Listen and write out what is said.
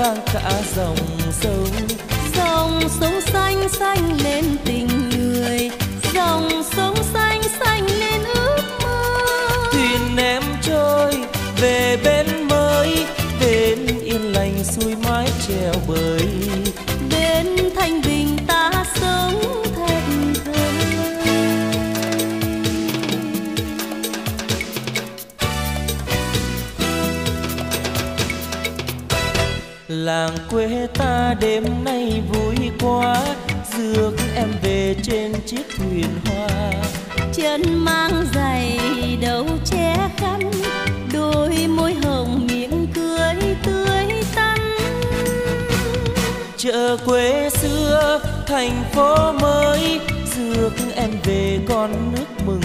vang cả dòng sông. Dòng sông xanh xanh lên tình người. Dòng sông xanh xanh lên ước mơ. Thuyền em trôi về bên mới bên yên lành xuôi mái treo bơi làng quê ta đêm nay vui quá rước em về trên chiếc thuyền hoa. Chân mang giày đầu che khăn đôi môi hồng miệng cười tươi tắn. Chợ quê xưa thành phố mới rước em về con nước mừng